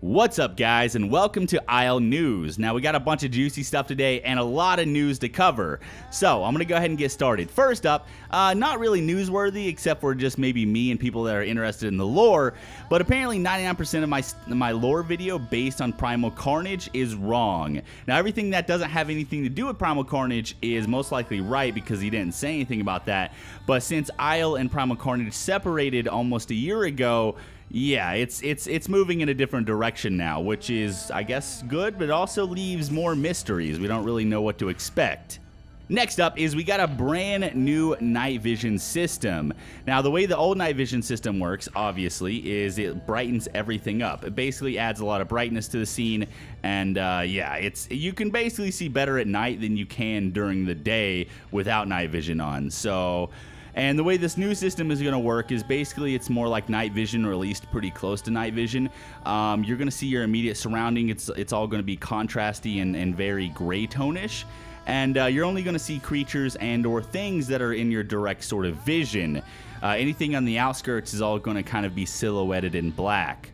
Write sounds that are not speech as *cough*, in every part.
What's up, guys, and welcome to Isle News. Now, we got a bunch of juicy stuff today and a lot of news to cover. So, I'm going to go ahead and get started. First up, uh, not really newsworthy, except for just maybe me and people that are interested in the lore, but apparently 99% of my, my lore video based on Primal Carnage is wrong. Now, everything that doesn't have anything to do with Primal Carnage is most likely right because he didn't say anything about that. But since Isle and Primal Carnage separated almost a year ago, yeah, it's it's it's moving in a different direction now, which is I guess good, but also leaves more mysteries. We don't really know what to expect. Next up is we got a brand new night vision system. Now, the way the old night vision system works, obviously, is it brightens everything up. It basically adds a lot of brightness to the scene, and uh, yeah, it's you can basically see better at night than you can during the day without night vision on. So and the way this new system is going to work is basically it's more like night vision, or at least pretty close to night vision. Um, you're going to see your immediate surrounding. It's it's all going to be contrasty and, and very gray tonish. And uh, you're only going to see creatures and or things that are in your direct sort of vision. Uh, anything on the outskirts is all going to kind of be silhouetted in black.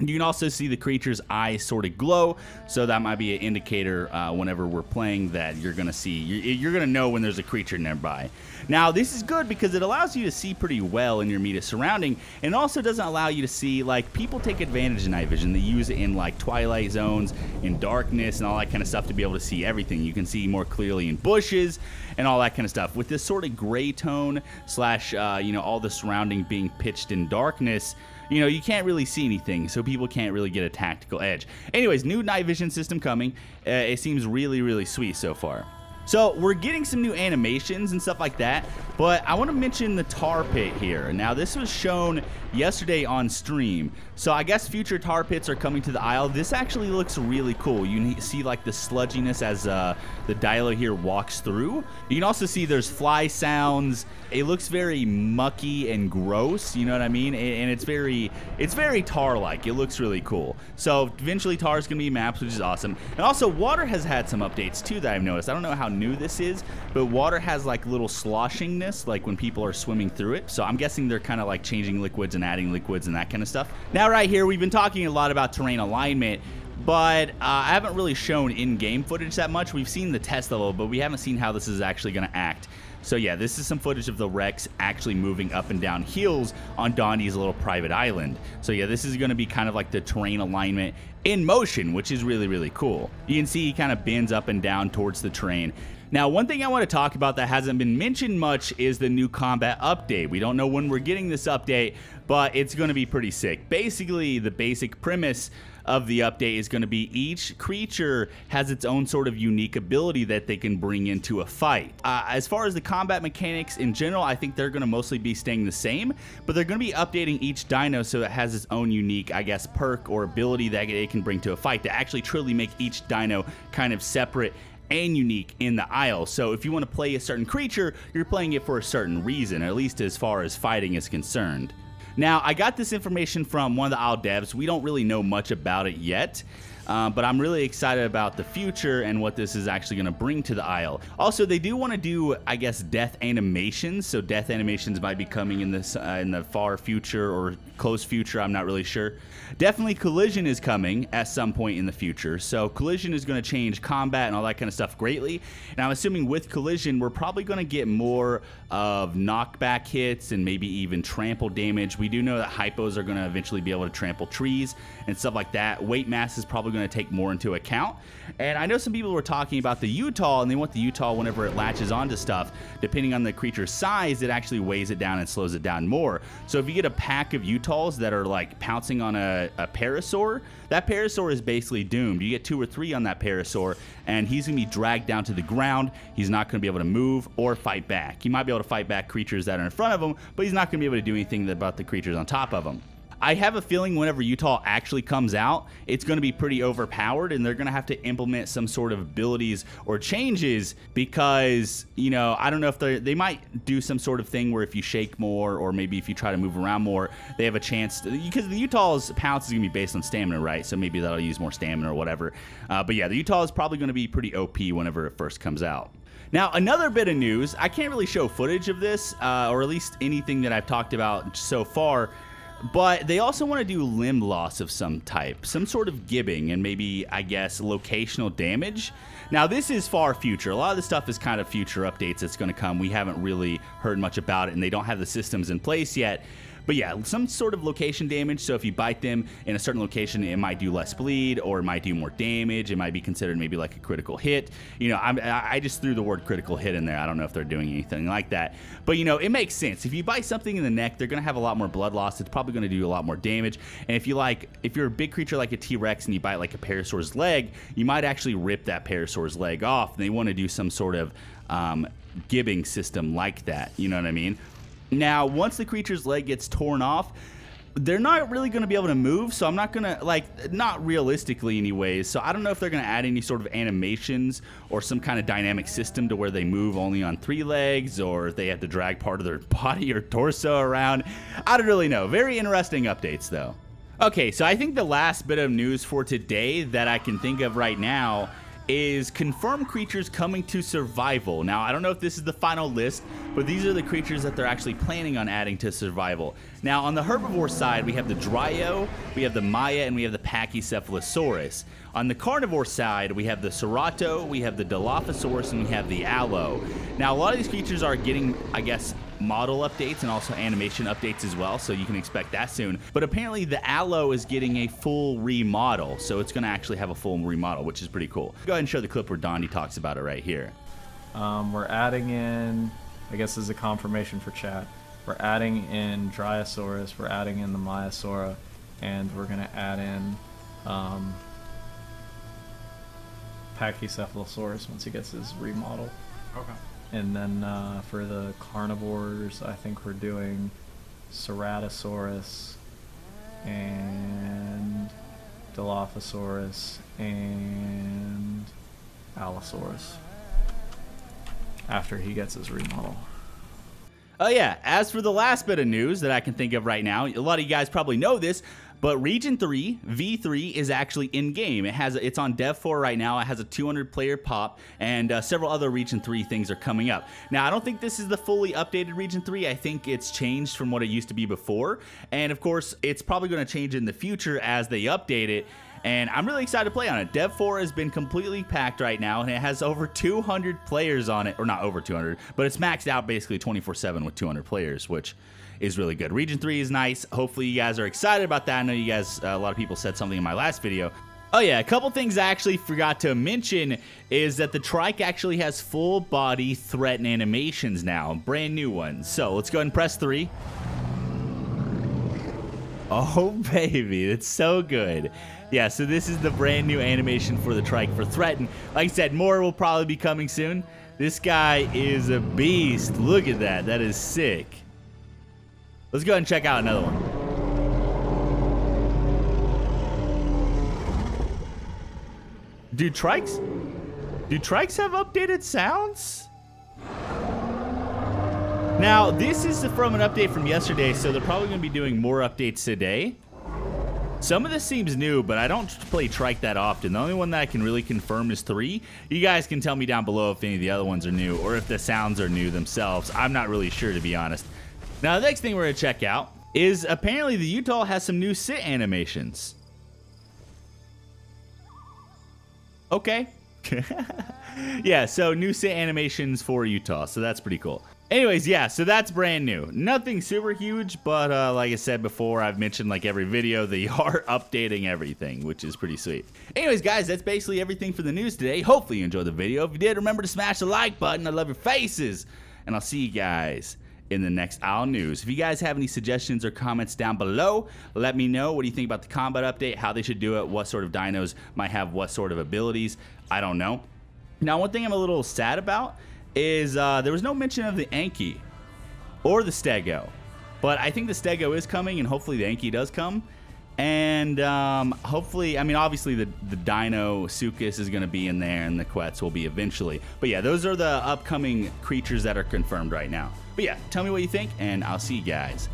You can also see the creature's eyes sort of glow, so that might be an indicator uh, whenever we're playing that you're to see, you're, to know when there's a creature nearby. Now, this is good because it allows you to see pretty well in your immediate surrounding, and also doesn't allow you to see, like, people take advantage of night vision. They use it in, like, twilight zones, in darkness, and all that kind of stuff to be able to see everything. You can see more clearly in bushes and all that kind of stuff. With this sort of gray tone slash, uh, you know, all the surrounding being pitched in darkness, you know, you can't really see anything, so people can't really get a tactical edge. Anyways, new night vision system coming. Uh, it seems really, really sweet so far. So we're getting some new animations and stuff like that, but I want to mention the tar pit here. Now this was shown yesterday on stream, so I guess future tar pits are coming to the Isle. This actually looks really cool. You see like the sludginess as uh, the Dilo here walks through. You can also see there's fly sounds. It looks very mucky and gross, you know what I mean? And it's very, it's very tar-like. It looks really cool. So eventually tar is going to be maps, which is awesome. And also water has had some updates too that I've noticed. I don't know how new this is, but water has like little sloshingness, like when people are swimming through it. So I'm guessing they're kind of like changing liquids and adding liquids and that kind of stuff. Now right here, we've been talking a lot about terrain alignment but uh, I haven't really shown in-game footage that much. We've seen the test level, but we haven't seen how this is actually going to act. So yeah, this is some footage of the Rex actually moving up and down hills on Dondi's little private island. So yeah, this is going to be kind of like the terrain alignment in motion, which is really, really cool. You can see he kind of bends up and down towards the terrain. Now, one thing I want to talk about that hasn't been mentioned much is the new combat update. We don't know when we're getting this update, but it's going to be pretty sick. Basically, the basic premise of the update is going to be each creature has its own sort of unique ability that they can bring into a fight. Uh, as far as the combat mechanics in general, I think they're going to mostly be staying the same, but they're going to be updating each dino so it has its own unique, I guess, perk or ability that it can bring to a fight to actually truly make each dino kind of separate and unique in the Isle. So if you want to play a certain creature, you're playing it for a certain reason, at least as far as fighting is concerned. Now, I got this information from one of the Isle devs. We don't really know much about it yet. Uh, but I'm really excited about the future and what this is actually going to bring to the Isle. Also, they do want to do, I guess, death animations. So death animations might be coming in this uh, in the far future or close future. I'm not really sure. Definitely collision is coming at some point in the future. So collision is going to change combat and all that kind of stuff greatly. And I'm assuming with collision, we're probably going to get more of knockback hits and maybe even trample damage. We do know that hypos are going to eventually be able to trample trees and stuff like that. Weight mass is probably going to take more into account. And I know some people were talking about the Utah and they want the Utah whenever it latches onto stuff, depending on the creature's size, it actually weighs it down and slows it down more. So if you get a pack of Utahs that are like pouncing on a, a parasaur, that parasaur is basically doomed. You get two or three on that parasaur and he's going to be dragged down to the ground. He's not going to be able to move or fight back. He might be able to fight back creatures that are in front of him, but he's not going to be able to do anything about the creatures on top of him. I have a feeling whenever Utah actually comes out, it's going to be pretty overpowered and they're going to have to implement some sort of abilities or changes because, you know, I don't know if they they might do some sort of thing where if you shake more or maybe if you try to move around more, they have a chance to, because the Utah's pounce is going to be based on stamina, right? So maybe that'll use more stamina or whatever. Uh, but yeah, the Utah is probably going to be pretty OP whenever it first comes out. Now, another bit of news, I can't really show footage of this, uh, or at least anything that I've talked about so far, but they also want to do limb loss of some type, some sort of gibbing, and maybe, I guess, locational damage. Now, this is far future. A lot of the stuff is kind of future updates that's going to come. We haven't really heard much about it, and they don't have the systems in place yet. But yeah, some sort of location damage. So if you bite them in a certain location, it might do less bleed or it might do more damage. It might be considered maybe like a critical hit. You know, I'm, i just threw the word critical hit in there. I don't know if they're doing anything like that. But you know, it makes sense. If you bite something in the neck, they're going to have a lot more blood loss. It's probably going to do a lot more damage. And if you like, if you're a big creature like a T-Rex and you bite like a Parasaur's leg, you might actually rip that Parasaur's leg off. And they want to do some sort of um, gibbing system like that. You know what I mean? Now, once the creature's leg gets torn off, they're not really going to be able to move, so I'm not going to, like, not realistically, anyways. So I don't know if they're going to add any sort of animations or some kind of dynamic system to where they move only on three legs or they have to drag part of their *laughs* body or torso around. I don't really know. Very interesting updates, though. Okay, so I think the last bit of news for today that I can think of right now is confirmed creatures coming to survival. Now, I don't know if this is the final list, but these are the creatures that they're actually planning on adding to survival. Now, on the herbivore side, we have the Dryo, we have the Maya, and we have the Pachycephalosaurus. On the carnivore side, we have the Cerato, we have the Dilophosaurus, and we have the Allo. Now, a lot of these creatures are getting, I guess, model updates and also animation updates as well, so you can expect that soon. But apparently the Allo is getting a full remodel, so it's going to actually have a full remodel, which is pretty cool. Go ahead and show the clip where Dondi talks about it right here. Um, we're adding in, I guess this is a confirmation for chat, we're adding in Dryosaurus, we're adding in the Maiasaura, and we're going to add in um, Pachycephalosaurus once he gets his remodel. Okay. And then uh, for the carnivores, I think we're doing Ceratosaurus and Dilophosaurus and Allosaurus after he gets his remodel. Oh yeah, as for the last bit of news that I can think of right now, a lot of you guys probably know this, but Region 3 V3 is actually in game. It has it's on Dev 4 right now. It has a 200 player pop, and uh, several other Region 3 things are coming up. Now I don't think this is the fully updated Region 3. I think it's changed from what it used to be before, and of course it's probably going to change in the future as they update it and I'm really excited to play on it. Dev 4 has been completely packed right now, and it has over 200 players on it, or not over 200, but it's maxed out basically 24/7 with 200 players, which is really good. Region 3 is nice. Hopefully you guys are excited about that. I know you guys, uh, a lot of people said something in my last video. Oh yeah, a couple things I actually forgot to mention is that the trike actually has full body threat animations now, brand new ones. So let's go ahead and press three. *laughs* Oh baby, it's so good. Yeah, so this is the brand new animation for the trike for Threaten. Like I said, more will probably be coming soon. This guy is a beast. Look at that. That is sick. Let's go ahead and check out another one. Do trikes? Do trikes have updated sounds? Now, this is from an update from yesterday, so they're probably going to be doing more updates today. Some of this seems new, but I don't play trike that often. The only one that I can really confirm is 3. You guys can tell me down below if any of the other ones are new, or if the sounds are new themselves. I'm not really sure, to be honest. Now, the next thing we're going to check out is apparently the Utah has some new sit animations. Okay. *laughs* yeah, so new sit animations for Utah, so that's pretty cool. Anyways, yeah, so that's brand new. Nothing super huge, but uh, like I said before, I've mentioned like every video, they *laughs* are updating everything, which is pretty sweet. Anyways, guys, that's basically everything for the news today. Hopefully you enjoyed the video. If you did, remember to smash the like button. I love your faces. And I'll see you guys in the next Isle News. If you guys have any suggestions or comments down below, let me know. What do you think about the combat update? How they should do it? What sort of dinos might have what sort of abilities? I don't know. Now, one thing I'm a little sad about is uh, there was no mention of the Anki or the Stego. But I think the Stego is coming, and hopefully the Anki does come. And um, hopefully, I mean, obviously the, the Deinosuchus is going to be in there, and the Quetz will be eventually. But yeah, those are the upcoming creatures that are confirmed right now. But yeah, tell me what you think, and I'll see you guys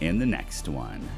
in the next one.